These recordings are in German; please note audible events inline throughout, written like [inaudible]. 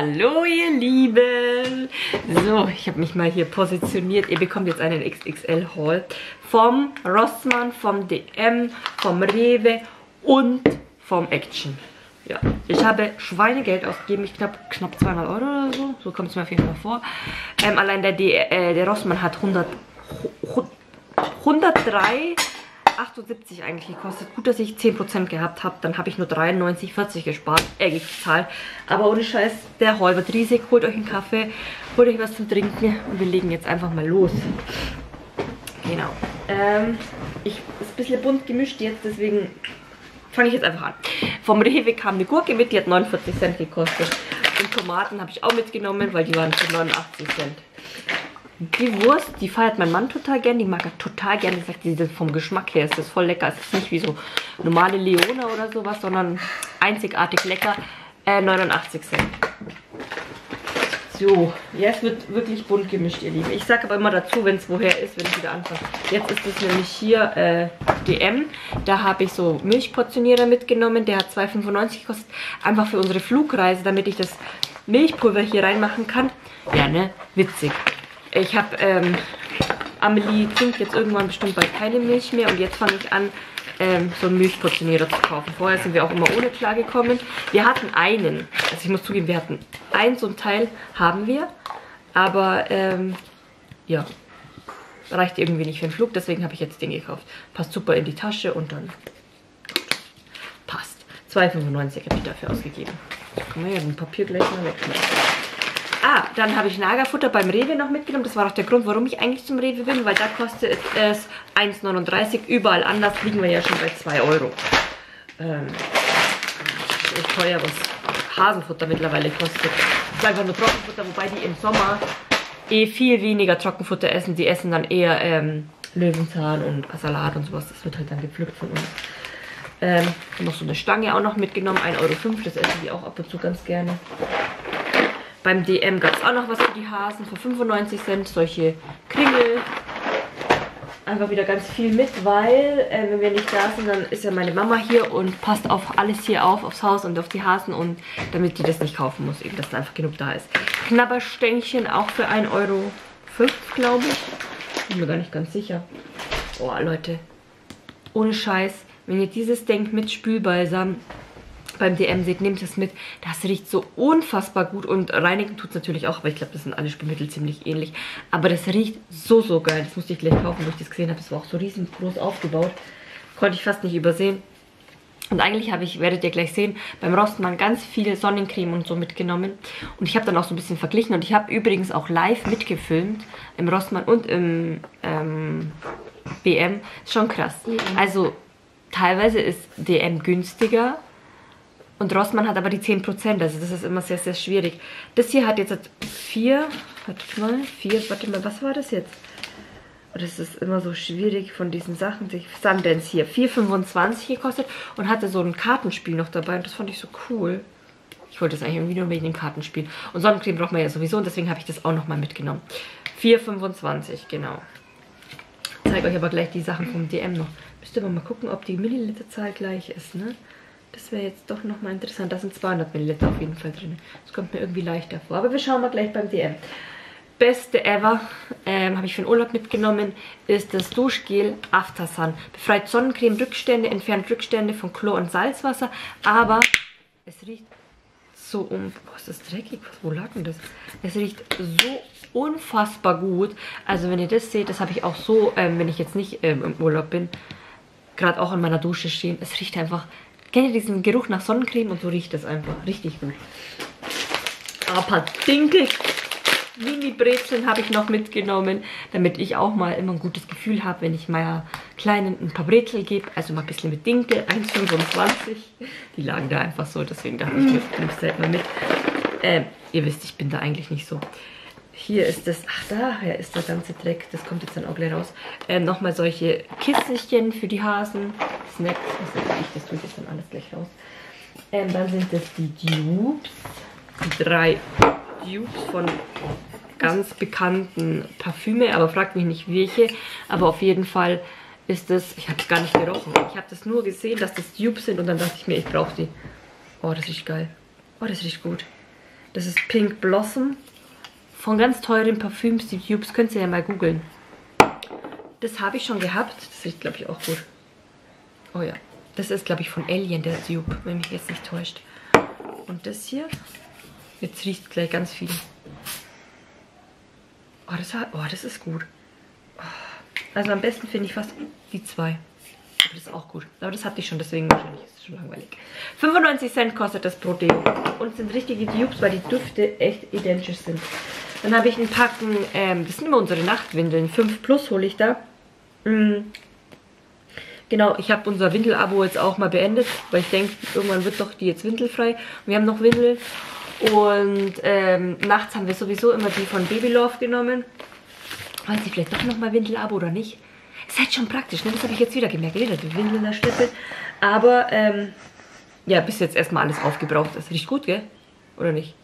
Hallo ihr Lieben! So, ich habe mich mal hier positioniert. Ihr bekommt jetzt einen XXL Haul vom Rossmann, vom DM, vom Rewe und vom Action. Ja, ich habe Schweinegeld ausgegeben, ich glaube knapp 200 Euro oder so, so kommt es mir auf jeden Fall vor. Ähm, allein der, D äh, der Rossmann hat 100, 103 78 eigentlich gekostet. Gut, dass ich 10% gehabt habe. Dann habe ich nur 93,40 gespart, äh, gezahlt. Aber ohne Scheiß, der Haul wird riesig. Holt euch einen Kaffee, holt euch was zum Trinken und wir legen jetzt einfach mal los. Genau. Ähm, ich, ist ein bisschen bunt gemischt jetzt, deswegen fange ich jetzt einfach an. Vom Rewe kam eine Gurke mit, die hat 49 Cent gekostet. Und Tomaten habe ich auch mitgenommen, weil die waren für 89 Cent. Die Wurst, die feiert mein Mann total gern. Die mag er total gern. Die sagt, die vom Geschmack her ist das voll lecker. Es ist nicht wie so normale Leona oder sowas, sondern einzigartig lecker. Äh, 89 Cent. So, jetzt wird wirklich bunt gemischt, ihr Lieben. Ich sage aber immer dazu, wenn es woher ist, wenn ich wieder anfange. Jetzt ist es nämlich hier äh, DM. Da habe ich so Milchportionierer mitgenommen. Der hat 2,95 gekostet. Einfach für unsere Flugreise, damit ich das Milchpulver hier reinmachen kann. Ja, ne? Witzig. Ich habe, ähm, Amelie trinkt jetzt irgendwann bestimmt bald keine Milch mehr und jetzt fange ich an, ähm, so einen Milchportionierer zu kaufen. Vorher sind wir auch immer ohne klargekommen. Wir hatten einen, also ich muss zugeben, wir hatten einen, so ein Teil haben wir, aber ähm, ja, reicht irgendwie nicht für den Flug, deswegen habe ich jetzt den gekauft. Passt super in die Tasche und dann passt. 2,95 habe ich dafür ausgegeben. Kann man ja den Papier gleich mal wegschmeißen. Ah, dann habe ich Nagerfutter beim Rewe noch mitgenommen. Das war auch der Grund, warum ich eigentlich zum Rewe bin, weil da kostet es 1,39. Überall anders liegen wir ja schon bei 2 Euro. Ähm, ist teuer, was Hasenfutter mittlerweile kostet. Das ist einfach nur Trockenfutter, wobei die im Sommer eh viel weniger Trockenfutter essen. Die essen dann eher ähm, Löwenzahn und Salat und sowas. Das wird halt dann gepflückt von uns. Ähm, noch so eine Stange auch noch mitgenommen, 1,05 Euro. Das essen die auch ab und zu ganz gerne. Beim DM gab es auch noch was für die Hasen für 95 Cent. Solche Kringel. Einfach wieder ganz viel mit, weil äh, wenn wir nicht da sind, dann ist ja meine Mama hier und passt auf alles hier auf, aufs Haus und auf die Hasen und damit die das nicht kaufen muss, eben, dass da einfach genug da ist. Knabberstängchen auch für 1,05 Euro, glaube ich. Bin mir gar nicht ganz sicher. Boah, Leute. Ohne Scheiß. Wenn ihr dieses denkt mit Spülbalsam, beim DM seht, nehmt es mit. Das riecht so unfassbar gut und reinigen tut es natürlich auch, aber ich glaube, das sind alle Spülmittel ziemlich ähnlich. Aber das riecht so, so geil. Das musste ich gleich kaufen, wo ich das gesehen habe. Das war auch so riesengroß aufgebaut. Konnte ich fast nicht übersehen. Und eigentlich habe ich, werdet ihr gleich sehen, beim Rossmann ganz viel Sonnencreme und so mitgenommen. Und ich habe dann auch so ein bisschen verglichen. Und ich habe übrigens auch live mitgefilmt im Rossmann und im ähm, BM. Ist schon krass. Also teilweise ist DM günstiger und Rossmann hat aber die 10%, also das ist immer sehr, sehr schwierig. Das hier hat jetzt 4, warte mal, 4, warte mal, was war das jetzt? Oh, das ist immer so schwierig von diesen Sachen. Sundance hier, 4,25 gekostet und hatte so ein Kartenspiel noch dabei und das fand ich so cool. Ich wollte das eigentlich irgendwie nur wegen dem Kartenspiel. Und Sonnencreme braucht man ja sowieso und deswegen habe ich das auch nochmal mitgenommen. 4,25, genau. Ich zeige euch aber gleich die Sachen vom DM noch. Müsst ihr aber mal gucken, ob die Milliliterzahl gleich ist, ne? Das wäre jetzt doch nochmal interessant. Da sind 200 Milliliter auf jeden Fall drin. Das kommt mir irgendwie leichter vor. Aber wir schauen mal gleich beim DM. Beste ever, ähm, habe ich für den Urlaub mitgenommen, ist das Duschgel After Sun. Befreit Sonnencreme, Rückstände, entfernt Rückstände von Chlor und Salzwasser. Aber es riecht so um... Boah, ist dreckig? Wo lag denn das? Es riecht so unfassbar gut. Also wenn ihr das seht, das habe ich auch so, ähm, wenn ich jetzt nicht ähm, im Urlaub bin, gerade auch in meiner Dusche stehen. Es riecht einfach Kennt ihr diesen Geruch nach Sonnencreme? Und so riecht das einfach. Richtig gut. Aber Dinkel, Mini-Brezeln habe ich noch mitgenommen, damit ich auch mal immer ein gutes Gefühl habe, wenn ich meiner Kleinen ein paar Brezel gebe. Also mal ein bisschen mit Dinkel, [laughs] 1,25. Die lagen da einfach so, deswegen dachte ich, ich nehme es halt mal mit. Äh, ihr wisst, ich bin da eigentlich nicht so. Hier ist das, ach daher ist der ganze Dreck, das kommt jetzt dann auch gleich raus. Ähm, Nochmal solche Kisselchen für die Hasen, Snacks, was ich, das tue ich jetzt dann alles gleich raus. Ähm, dann sind das die Dupes, die drei Dupes von ganz bekannten Parfüme, aber fragt mich nicht welche, aber auf jeden Fall ist das, ich habe es gar nicht gerochen, ich habe das nur gesehen, dass das Dupes sind und dann dachte ich mir, ich brauche die. Oh, das riecht geil. Oh, das riecht gut. Das ist Pink Blossom. Von ganz teuren Parfüms, die Tubes. Könnt ihr ja mal googeln. Das habe ich schon gehabt. Das riecht, glaube ich, auch gut. Oh ja. Das ist, glaube ich, von Alien, der Tube, wenn mich jetzt nicht täuscht. Und das hier. Jetzt riecht gleich ganz viel. Oh, das, hat, oh, das ist gut. Oh. Also am besten finde ich fast die zwei. Aber das ist auch gut. Aber das hatte ich schon, deswegen wahrscheinlich ist es schon langweilig. 95 Cent kostet das pro Deo. Und sind richtige Dupes, weil die Düfte echt identisch sind. Dann habe ich ein Packen, ähm, das sind immer unsere Nachtwindeln. 5 Plus hole ich da. Mm. Genau, ich habe unser Windel-Abo jetzt auch mal beendet, weil ich denke, irgendwann wird doch die jetzt windelfrei. Wir haben noch Windel. Und ähm, nachts haben wir sowieso immer die von Babylove genommen. Weiß ich vielleicht doch nochmal Windel-Abo oder nicht? Ist halt schon praktisch, ne? Das habe ich jetzt wieder gemerkt. Wieder die Windel in der Schleppe. Aber, ähm, ja, bis jetzt erstmal alles aufgebraucht. Das riecht gut, gell? Oder nicht?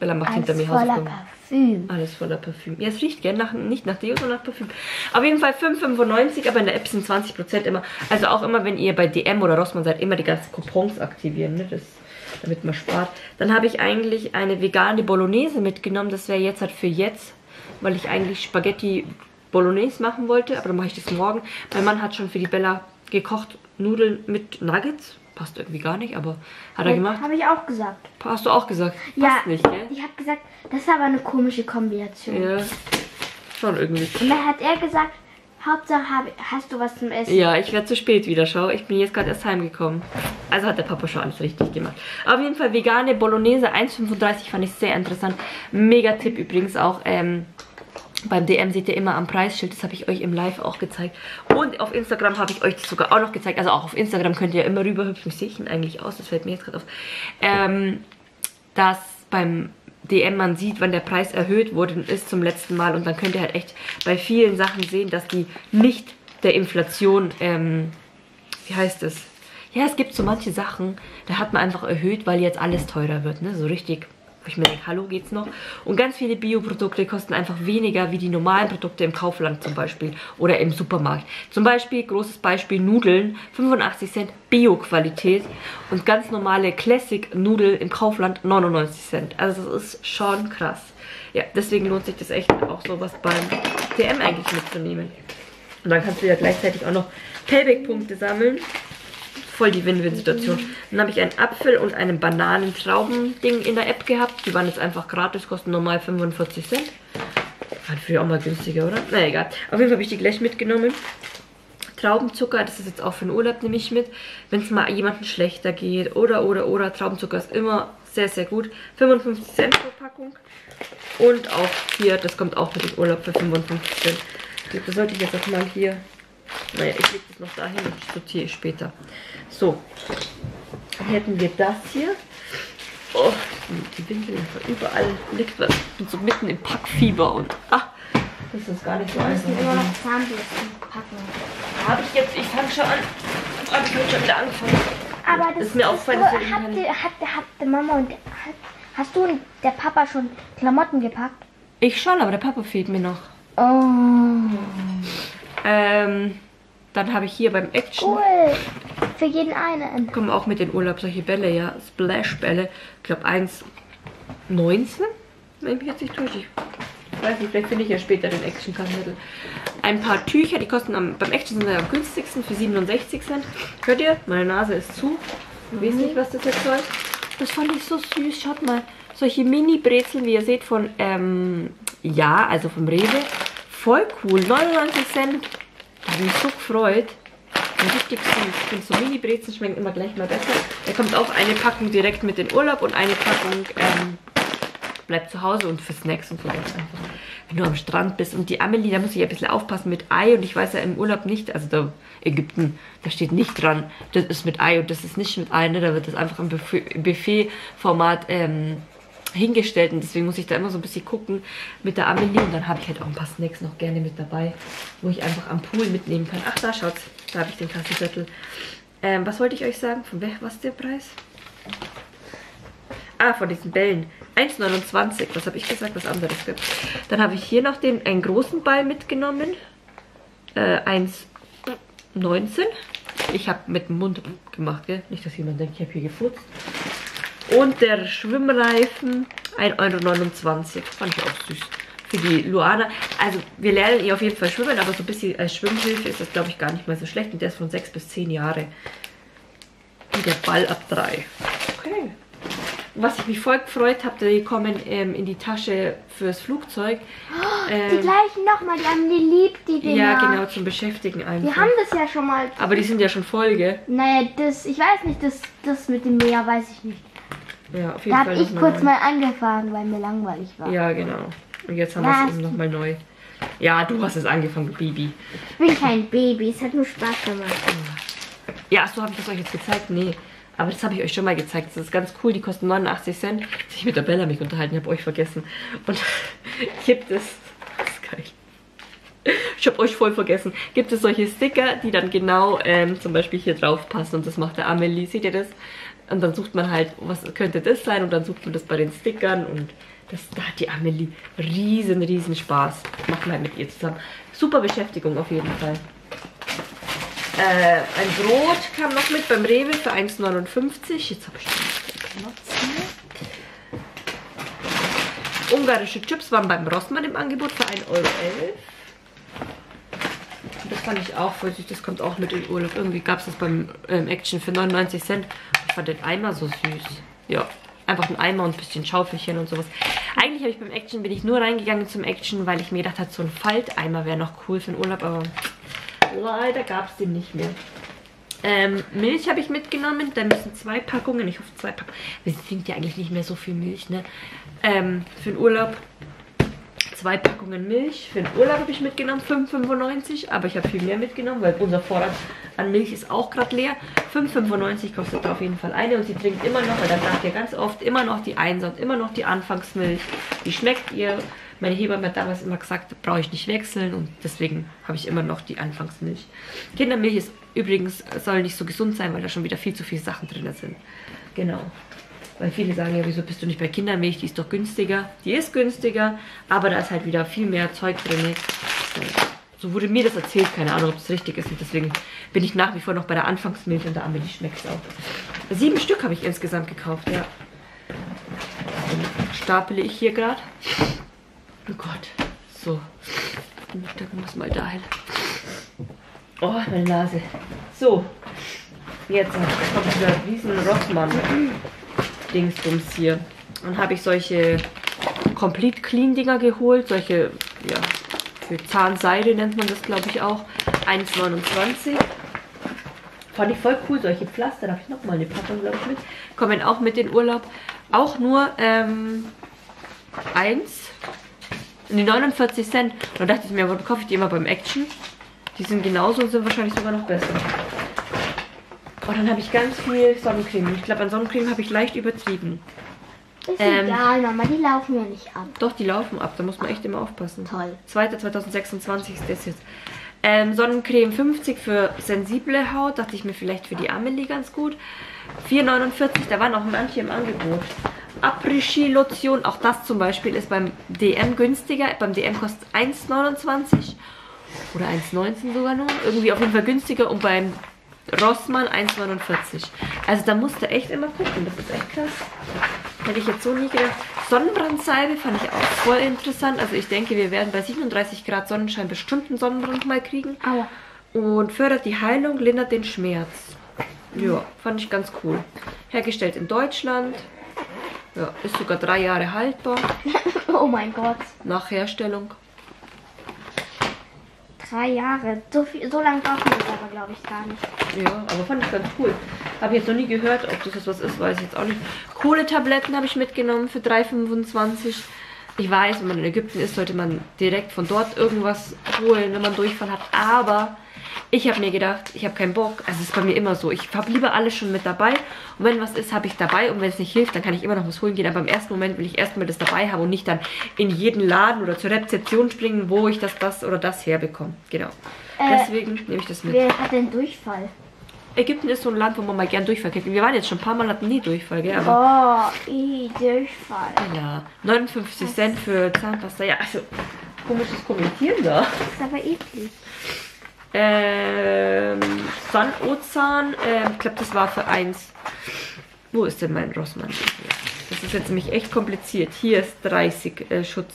Bella macht Alles hinter mir voller Hausaufgaben. Parfüm. Alles voller Parfüm. Ja, es riecht gern nach, nicht nach Deo, sondern nach Parfüm. Auf jeden Fall 5,95, aber in der App sind 20% immer. Also auch immer, wenn ihr bei DM oder Rossmann seid, immer die ganzen Coupons aktivieren, ne? Das, damit man spart. Dann habe ich eigentlich eine vegane Bolognese mitgenommen. Das wäre jetzt halt für jetzt, weil ich eigentlich Spaghetti Bolognese machen wollte, aber dann mache ich das morgen. Mein Mann hat schon für die Bella gekocht Nudeln mit Nuggets. Passt irgendwie gar nicht, aber hat er gemacht. Habe ich auch gesagt. Hast du auch gesagt? Ja, Passt nicht, gell? ich habe gesagt, das ist aber eine komische Kombination. Ja, schon irgendwie. Und dann hat er gesagt, Hauptsache hast du was zum Essen. Ja, ich werde zu spät wieder, schau. Ich bin jetzt gerade erst heimgekommen. Also hat der Papa schon alles richtig gemacht. Auf jeden Fall vegane Bolognese 1,35 fand ich sehr interessant. Mega Tipp übrigens auch. Ähm, beim DM seht ihr immer am Preisschild, das habe ich euch im Live auch gezeigt. Und auf Instagram habe ich euch das sogar auch noch gezeigt. Also auch auf Instagram könnt ihr immer rüberhüpfen. Wie sehe ich denn eigentlich aus? Das fällt mir jetzt gerade auf. Ähm, dass beim DM man sieht, wann der Preis erhöht worden ist zum letzten Mal. Und dann könnt ihr halt echt bei vielen Sachen sehen, dass die nicht der Inflation, ähm, wie heißt es? Ja, es gibt so manche Sachen, da hat man einfach erhöht, weil jetzt alles teurer wird. Ne? So richtig wo ich mir denke, hallo, geht's noch? Und ganz viele Bioprodukte kosten einfach weniger wie die normalen Produkte im Kaufland zum Beispiel oder im Supermarkt. Zum Beispiel, großes Beispiel, Nudeln, 85 Cent Bio-Qualität und ganz normale Classic-Nudeln im Kaufland 99 Cent. Also das ist schon krass. Ja, deswegen lohnt sich das echt auch sowas beim DM eigentlich mitzunehmen. Und dann kannst du ja gleichzeitig auch noch Payback-Punkte sammeln voll die Win-Win-Situation. Dann habe ich einen Apfel und einen Bananen-Trauben-Ding in der App gehabt. Die waren jetzt einfach gratis, kosten normal 45 Cent. War früher auch mal günstiger, oder? Na egal. Auf jeden Fall habe ich die gleich mitgenommen. Traubenzucker, das ist jetzt auch für den Urlaub, nehme ich mit. Wenn es mal jemandem schlechter geht oder, oder, oder. Traubenzucker ist immer sehr, sehr gut. 55 Cent pro Packung. Und auch hier, das kommt auch mit dem Urlaub für 55 Cent. Das sollte ich jetzt auch mal hier naja, ich lege das noch dahin und sortiere ich später. So, dann hätten wir das hier. Oh, die Winkel überall liegt was. Ich bin so mitten im Packfieber und ah, das ist gar nicht so einfach. immer noch Zahnbürsten packen. Habe ich jetzt, ich fange schon an. Habe ich heute schon wieder angefangen. Aber das ist mir aufgefallen, dass wir habt, ihr- habt, habt Mama und hat, hast du und der Papa schon Klamotten gepackt? Ich schon, aber der Papa fehlt mir noch. Oh, Ähm, dann habe ich hier beim Action. cool. Für jeden einen. kommen auch mit in Urlaub solche Bälle, ja. Splash-Bälle. Ich glaube 1,19, wenn ich mich jetzt nicht täusche. Ich weiß nicht, vielleicht finde ich ja später den Action-Kassendel. Ein paar Tücher, die kosten am, beim Action sind sie am günstigsten für 67 Cent. Hört ihr? Meine Nase ist zu. Ich weiß nicht, was das jetzt soll. Das fand ich so süß. Schaut mal. Solche Mini-Brezeln, wie ihr seht, von, ähm, ja, also vom Rewe. Voll cool. 99 Cent. Da habe ich mich so gefreut. Richtig süß. Ich finde so Mini-Brezen schmecken immer gleich mal besser. Da kommt auch eine Packung direkt mit in Urlaub und eine Packung ähm, bleibt zu Hause und für Snacks und sowas einfach. Wenn du am Strand bist. Und die Amelie, da muss ich ein bisschen aufpassen mit Ei. Und ich weiß ja im Urlaub nicht, also da Ägypten, da steht nicht dran, das ist mit Ei und das ist nicht mit Ei. Ne? Da wird das einfach im Buffet-Format ähm, hingestellt. Und deswegen muss ich da immer so ein bisschen gucken mit der Amelie. Und dann habe ich halt auch ein paar Snacks noch gerne mit dabei, wo ich einfach am Pool mitnehmen kann. Ach, da schaut's. Da habe ich den Kassenzettel. Ähm, was wollte ich euch sagen? Von wer, was ist der Preis? Ah, von diesen Bällen. 1,29. Was habe ich gesagt? Was anderes. Gell? Dann habe ich hier noch den, einen großen Ball mitgenommen. Äh, 1,19. Ich habe mit dem Mund gemacht, gell? Nicht, dass jemand denkt, ich habe hier gefurzt. Und der Schwimmreifen 1,29 Euro. Fand ich auch süß. Für die Luana. Also wir lernen ihr auf jeden Fall schwimmen, aber so ein bisschen als Schwimmhilfe ist das, glaube ich, gar nicht mal so schlecht. Und der ist von 6 bis 10 Jahre. Und der Ball ab 3. Okay. Was ich mich voll gefreut habe, die kommen ähm, in die Tasche fürs Flugzeug. Die Ähm, gleichen nochmal, die haben die lieb, die Dinger. ja, genau, zum Beschäftigen einfach. Wir haben das ja schon mal. aber die sind ja schon voll, gell? Naja, das, ich weiß nicht, das, das mit dem Meer weiß ich nicht. Ja, auf jeden Da Fall. habe ich kurz neu. mal angefangen, weil mir langweilig war. Ja, genau. Und jetzt haben wir es eben nochmal neu. Ja, du hast es angefangen, Baby. Ich bin kein Baby, es hat nur Spaß gemacht. Ja, so habe ich das euch jetzt gezeigt? Nee. Aber das habe ich euch schon mal gezeigt. Das ist ganz cool. Die kosten 89 Cent. Als ich mit der Bella mich unterhalten habe, euch vergessen. Und [laughs] gibt es. Das ist geil. Ich habe euch voll vergessen. Gibt es solche Sticker, die dann genau ähm, zum Beispiel hier drauf passen. Und das macht der Amelie. Seht ihr das? Und dann sucht man halt, was könnte das sein? Und dann sucht man das bei den Stickern. Und das, da hat die Amelie riesen, riesen Spaß. Machen wir mit ihr zusammen. Super Beschäftigung auf jeden Fall. Äh, ein Brot kam noch mit beim Rewe für 1,59. Jetzt habe ich hier. Ungarische Chips waren beim Rossmann im Angebot für 1,11 Euro. Das fand ich auch voll. Das kommt auch mit in Urlaub. Irgendwie gab es das beim ähm, Action für 99 Cent. Ich fand den Eimer so süß. Ja, einfach ein Eimer und ein bisschen Schaufelchen und sowas. Eigentlich habe ich beim Action, bin ich nur reingegangen zum Action, weil ich mir gedacht habe, so ein Falteimer wäre noch cool für den Urlaub. Aber leider gab es den nicht mehr. Ähm, Milch habe ich mitgenommen. Da müssen zwei Packungen, ich hoffe zwei Packungen. Wir trinken ja eigentlich nicht mehr so viel Milch, ne? Ähm, für den Urlaub zwei Packungen Milch. Für den Urlaub habe ich mitgenommen 5,95. Aber ich habe viel mehr mitgenommen, weil unser Vorrat an Milch ist auch gerade leer. 5,95 kostet da auf jeden Fall eine. Und sie trinkt immer noch, weil dann sagt ihr ganz oft, immer noch die Einsatz, immer noch die Anfangsmilch. Die schmeckt ihr. Meine Hebamme hat damals immer gesagt, brauche ich nicht wechseln. Und deswegen habe ich immer noch die Anfangsmilch. Kindermilch ist übrigens, soll nicht so gesund sein, weil da schon wieder viel zu viele Sachen drin sind. Genau. Weil viele sagen ja, wieso bist du nicht bei Kindermilch? Die ist doch günstiger. Die ist günstiger, aber da ist halt wieder viel mehr Zeug drin. So wurde mir das erzählt, keine Ahnung, ob das richtig ist. Und deswegen bin ich nach wie vor noch bei der Anfangsmilch und der Amelie schmeckt es auch. Sieben Stück habe ich insgesamt gekauft, ja. Dann stapele ich hier gerade. Oh Gott. So. Da muss mal dahin. Oh, meine Nase. So. Jetzt kommt dieser riesen Rossmann. Dingsbums hier. Dann habe ich solche Complete Clean Dinger geholt. Solche, ja, für Zahnseide nennt man das, glaube ich, auch. 1,29. Fand ich voll cool, solche Pflaster. Da habe ich nochmal eine Packung, glaube ich, mit. Kommen auch mit in Urlaub. Auch nur ähm, eins. Die 49 Cent. Und dann dachte ich mir, warum kaufe ich die immer beim Action? Die sind genauso und sind wahrscheinlich sogar noch besser. Und dann habe ich ganz viel Sonnencreme. Ich glaube, an Sonnencreme habe ich leicht übertrieben. Ist Ähm. egal, Mama, die laufen ja nicht ab. Doch, die laufen ab. Da muss man echt immer aufpassen. Toll. 2.2026 ist das jetzt. Ähm, Sonnencreme 50 für sensible Haut. Dachte ich mir vielleicht für die Amelie ganz gut. 4,49. Da waren auch manche im Angebot. Après-Ski-Lotion. Auch das zum Beispiel ist beim DM günstiger. Beim DM kostet 1,29. Oder 1,19 sogar nur. Irgendwie auf jeden Fall günstiger. Und beim Rossmann 1,49. Also da musst du echt immer gucken. Das ist echt krass. Hätte ich jetzt so nie gedacht. Sonnenbrandsalbe fand ich auch voll interessant. Also ich denke, wir werden bei 37 Grad Sonnenschein bestimmt einen Sonnenbrand mal kriegen. Aua. Und fördert die Heilung, lindert den Schmerz. Ja, fand ich ganz cool. Hergestellt in Deutschland. Ja, ist sogar drei Jahre haltbar [laughs] Oh mein Gott. nach Herstellung. Drei Jahre. So, viel, so lange brauchen wir das aber, glaube ich, gar nicht. Ja, aber fand ich ganz cool. Habe jetzt noch nie gehört, ob das jetzt was ist, weiß ich jetzt auch nicht. Kohletabletten habe ich mitgenommen für 3,25. Ich weiß, wenn man in Ägypten ist, sollte man direkt von dort irgendwas holen, wenn man Durchfall hat. Aber ich habe mir gedacht, ich habe keinen Bock. Also es ist bei mir immer so. Ich habe lieber alles schon mit dabei. Und wenn was ist, habe ich dabei. Und wenn es nicht hilft, dann kann ich immer noch was holen gehen. Aber im ersten Moment will ich erstmal das dabei haben und nicht dann in jeden Laden oder zur Rezeption springen, wo ich das, das oder das herbekomme. Genau. Äh, Deswegen nehme ich das mit. Wer hat denn Durchfall? Ägypten ist so ein Land, wo man mal gern Durchfall kriegt. Wir waren jetzt schon ein paar Mal, hatten nie Durchfall, gell? Aber Oh, i, Durchfall. ja, 59 Cent für Zahnpasta. Ja, also komisches Kommentieren da. Das ist aber eklig. Ähm, Sun-Ozan, ähm, ich glaube, das war für eins. Wo ist denn mein Rossmann? Das ist jetzt nämlich echt kompliziert. Hier ist 30 äh, Schutz.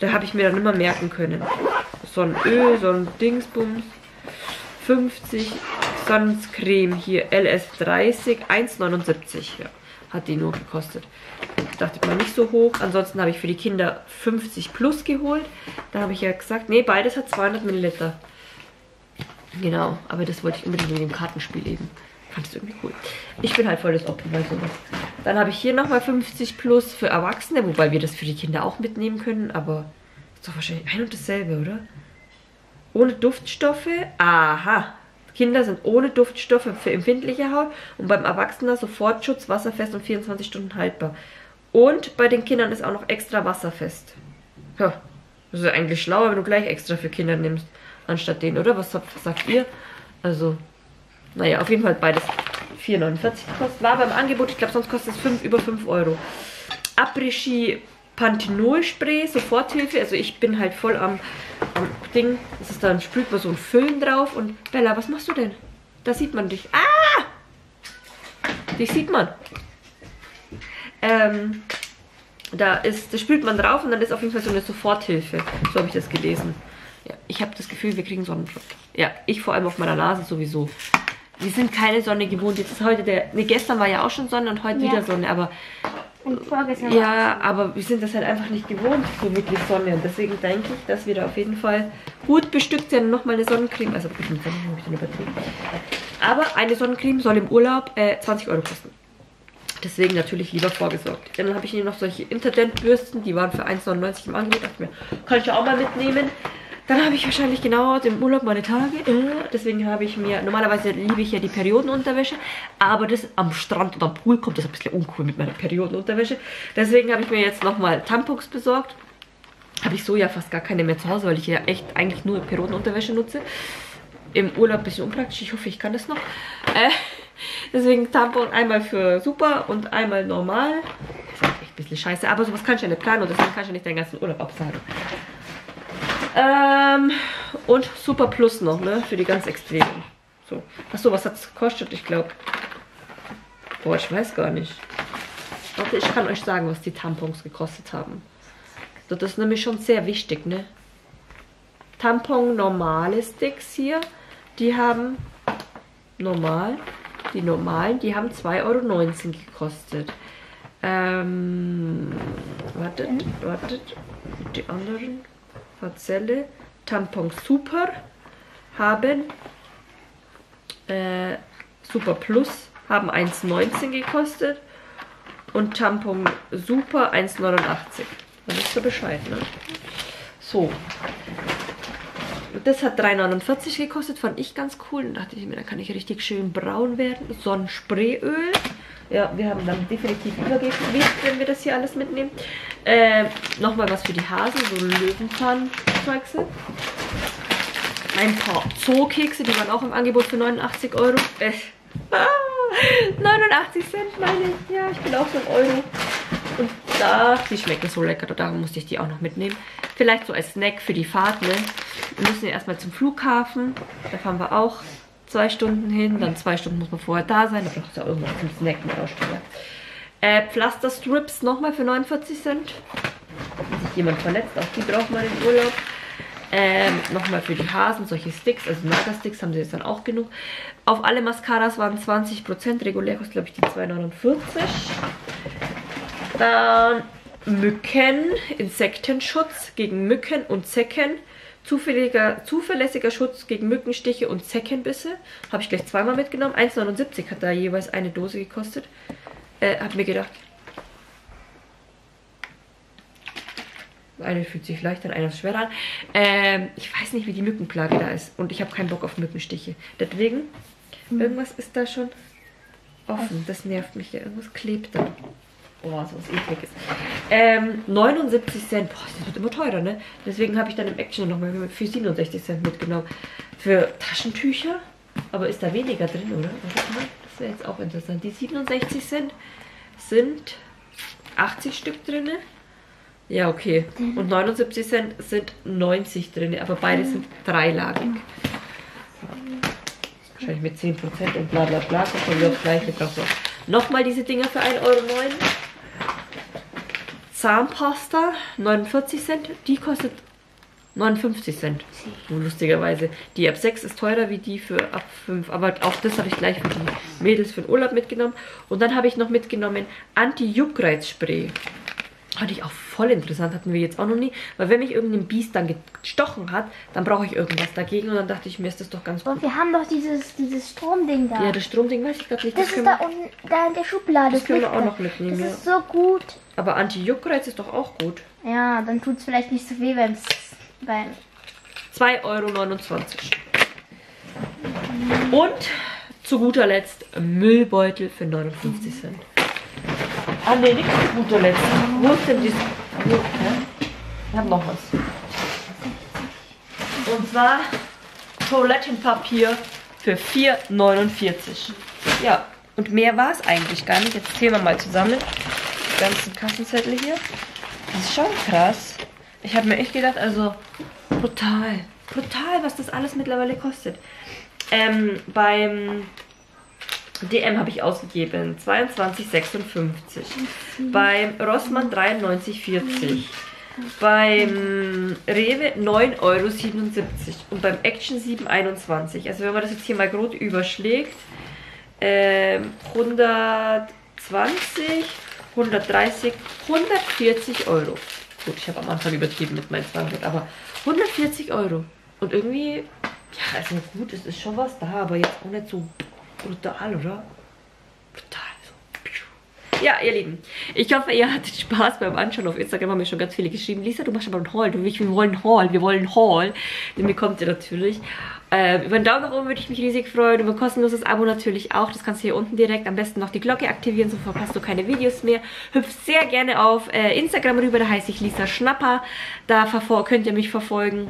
Da habe ich mir dann immer merken können. Sonnenöl, Sonnendingsbums. 50 Sonnencreme hier LS30, 1,79. Ja, hat die nur gekostet. Dachte mal nicht so hoch. Ansonsten habe ich für die Kinder 50 plus geholt. Da habe ich ja gesagt, nee, beides hat 200 Milliliter. Genau, aber das wollte ich unbedingt mit dem Kartenspiel eben. Fand ich irgendwie cool. Ich bin halt voll das Opfer bei sowas. Dann habe ich hier nochmal 50 plus für Erwachsene, wobei wir das für die Kinder auch mitnehmen können, aber ist doch wahrscheinlich ein und dasselbe, oder? Ohne Duftstoffe. Aha. Kinder sind ohne Duftstoffe für empfindliche Haut und beim Erwachsenen Sofortschutz, wasserfest und 24 Stunden haltbar. Und bei den Kindern ist auch noch extra wasserfest. Ja, das ist eigentlich schlauer, wenn du gleich extra für Kinder nimmst, anstatt den, oder? Was, sagt ihr? Also, naja, auf jeden Fall beides 4,49 kostet. War beim Angebot, ich glaube, sonst kostet es 5, über 5 Euro. Après-Ski Panthenol-Spray, Soforthilfe. Also ich bin halt voll am, am Ding. Das ist dann, sprüht man so ein Föhn drauf. Und Bella, was machst du denn? Da sieht man dich. Ah! Dich sieht man. Ähm, da ist, das spült man drauf und dann ist auf jeden Fall so eine Soforthilfe. So habe ich das gelesen. Ja, ich habe das Gefühl, wir kriegen Sonnenbrand. Ja, ich vor allem auf meiner Nase sowieso. Wir sind keine Sonne gewohnt. Jetzt ist heute der. Ne, gestern war ja auch schon Sonne und heute ja. wieder Sonne, aber. Ja, aber wir sind das halt einfach nicht gewohnt, so wirklich Sonne. Und deswegen denke ich, dass wir da auf jeden Fall gut bestückt sind. Nochmal eine Sonnencreme. Also, ich bin übertrieben. Aber eine Sonnencreme soll im Urlaub äh, 20 Euro kosten. Deswegen natürlich lieber vorgesorgt. Dann habe ich hier noch solche Interdent-Bürsten, die waren für 1,99 im Angebot. Dachte mir, kann ich ja auch mal mitnehmen. Dann habe ich wahrscheinlich genau im Urlaub meine Tage. Deswegen habe ich mir, normalerweise liebe ich ja die Periodenunterwäsche, aber das am Strand oder am Pool kommt das ein bisschen uncool mit meiner Periodenunterwäsche. Deswegen habe ich mir jetzt nochmal Tampons besorgt. Habe ich so ja fast gar keine mehr zu Hause, weil ich ja echt eigentlich nur Periodenunterwäsche nutze. Im Urlaub ein bisschen unpraktisch, ich hoffe, ich kann das noch. Äh, deswegen Tampon einmal für super und einmal normal. Das ist echt ein bisschen scheiße, aber sowas kann ich ja nicht planen und deswegen kann ich ja nicht den ganzen Urlaub absagen. Ähm, und Super Plus noch, ne? Für die ganz Extremen. So. Achso, was hat es gekostet? Ich glaube. Boah, ich weiß gar nicht. Warte, ich kann euch sagen, was die Tampons gekostet haben. Das ist nämlich schon sehr wichtig, ne? Tampon normale Sticks hier, die haben normal, die normalen, die haben 2,19 Euro gekostet. Ähm, wartet, wartet, die anderen Parzelle Tampon Super haben äh, Super Plus haben 1,19 gekostet und Tampon Super 1,89. Dann wisst ihr Bescheid, ne? So. Das hat 3,49 gekostet, fand ich ganz cool. Dann dachte ich mir, da kann ich richtig schön braun werden. Sonnensprayöl. Ja, wir haben dann definitiv Übergewicht, wenn wir das hier alles mitnehmen. Äh, Nochmal was für die Hasen, so Löwenzahn-Zeugse. Ein paar Zookekse, die waren auch im Angebot für 89 Euro. Äh, [laughs] ah, 89 Cent meine ich. Ja, ich bin auch so ein Euro. Und da, die schmecken so lecker, darum musste ich die auch noch mitnehmen. Vielleicht so als Snack für die Fahrt, ne? Wir müssen ja erstmal zum Flughafen. Da fahren wir auch zwei Stunden hin, dann zwei Stunden muss man vorher da sein, da braucht es ja irgendwas zum Snacken ausstellen. Äh, Pflasterstrips nochmal für 49 Cent. Wenn sich jemand verletzt, auch die braucht man im Urlaub. Ähm, nochmal für die Hasen, solche Sticks, also Nagersticks haben sie jetzt dann auch genug. Auf alle Mascaras waren 20%, regulär kostet glaube ich die 2,49. Dann Mücken, Insektenschutz gegen Mücken und Zecken. Zuverlässiger Schutz gegen Mückenstiche und Zeckenbisse. Habe ich gleich zweimal mitgenommen. 1,79 hat da jeweils eine Dose gekostet. Äh, hab mir gedacht, eine fühlt sich leichter an, einer ist schwerer an. Ähm, ich weiß nicht, wie die Mückenplage da ist. Und ich habe keinen Bock auf Mückenstiche. Deswegen, hm. irgendwas ist da schon offen. Das nervt mich ja. Irgendwas klebt da. Oh, so was ekliges. Ähm, 79 Cent. Boah, das wird immer teurer, ne? Deswegen habe ich dann im Action nochmal für 67 Cent mitgenommen. Für Taschentücher. Aber ist da weniger drin, oder? Das wäre jetzt auch interessant. Die 67 Cent sind 80 Stück drin. Ja, okay. Und 79 Cent sind 90 drin. Aber beide sind dreilagig. Wahrscheinlich mit 10% und bla bla bla. Kommt man wieder aufs gleiche drauf. Nochmal diese Dinger für 1,09 Euro. Zahnpasta, 49 Cent. Die kostet 59 Cent. Lustigerweise. Die ab 6 ist teurer wie die für ab 5. Aber auch das habe ich gleich für die Mädels für den Urlaub mitgenommen. Und dann habe ich noch mitgenommen Anti-Juckreiz-Spray. Fand ich auch voll interessant, hatten wir jetzt auch noch nie. Weil wenn mich irgendein Biest dann gestochen hat, dann brauche ich irgendwas dagegen. Und dann dachte ich mir, ist das doch ganz Und gut. wir haben doch dieses, dieses Stromding da. Ja, das Stromding weiß ich gerade nicht. das können ist da unten, da in der Schublade. Das können wir auch noch mitnehmen, Das ja. ist so gut. Aber Anti-Juckreiz ist doch auch gut. Ja, dann tut es vielleicht nicht so weh beim, S- beim 2,29 Euro. Und zu guter Letzt Müllbeutel für 59 Cent. Ah ne, nicht zu guter Letzt. Wo ist denn dieses... Wo, hä? Ich hab noch was. Und zwar Toilettenpapier für 4,49. Ja, und mehr war es eigentlich gar nicht. Jetzt zählen wir mal zusammen. Die ganzen Kassenzettel hier. Das ist schon krass. Ich habe mir echt gedacht, also brutal. Brutal, was das alles mittlerweile kostet. Ähm, beim DM habe ich ausgegeben 22,56. Beim Rossmann 93,40. Beim Rewe 9,77 Euro und beim Action 7,21. Also wenn man das jetzt hier mal grob überschlägt, ähm, 120, 130, 140 Euro. Gut, ich habe am Anfang übertrieben mit meinen 200, aber 140 Euro. Und irgendwie, ja, also gut, es ist schon was da, aber jetzt auch nicht so brutal, oder? Brutal. Ja, ihr Lieben, ich hoffe, ihr hattet Spaß beim Anschauen. Auf Instagram haben mir schon ganz viele geschrieben. Lisa, du machst aber einen Haul. Du, wir wollen Haul, wir wollen Haul. Den bekommt ihr natürlich. Äh, über einen Daumen nach oben würde ich mich riesig freuen. Über ein kostenloses Abo natürlich auch. Das kannst du hier unten direkt am besten noch die Glocke aktivieren, so verpasst du keine Videos mehr. Hüpf sehr gerne auf äh, Instagram rüber, da heiße ich Lisa Schnapper. Da könnt ihr mich verfolgen,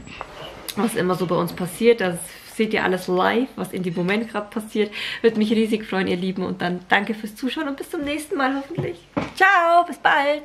was immer so bei uns passiert. Das seht ihr alles live, was in dem Moment gerade passiert. Würde mich riesig freuen, ihr Lieben. Und dann danke fürs Zuschauen und bis zum nächsten Mal hoffentlich. Ciao, bis bald.